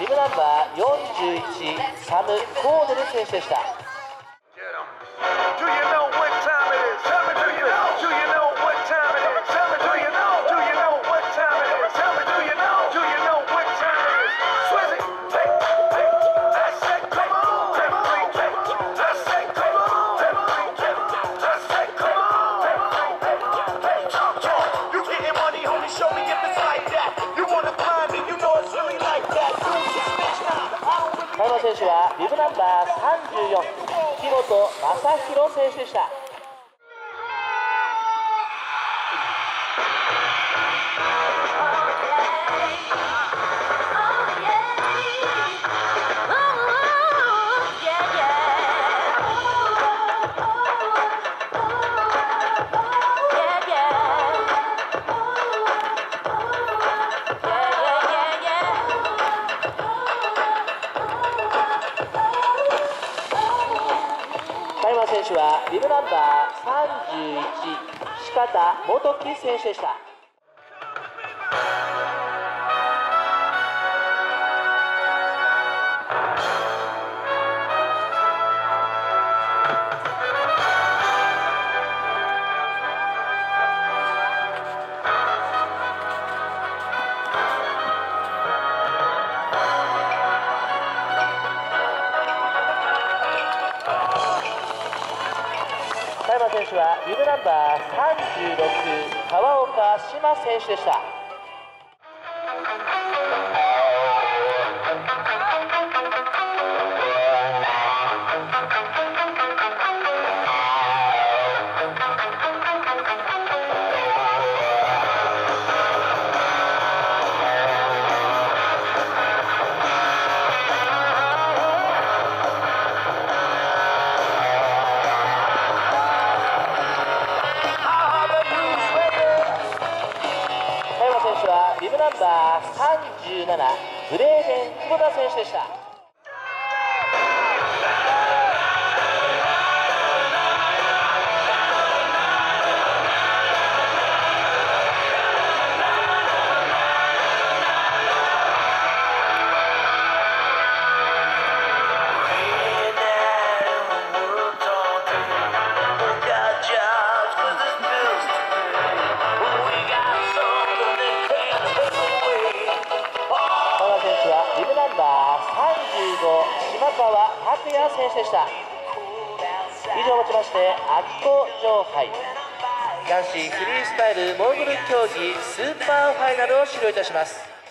ビブナンバー41サム・コーネル選手でした。手はビブナンバー34木本正弘選手でした。手はビブナンバー31四方元樹選手でした。ビブナンバー36川岡志麻選手でした。ブナンバー37ブレーデン久保田選手でした。リア選手でした。以上をもちまして秋子上杯男子フリースタイルモーグル競技スーパーファイナルを終了いたします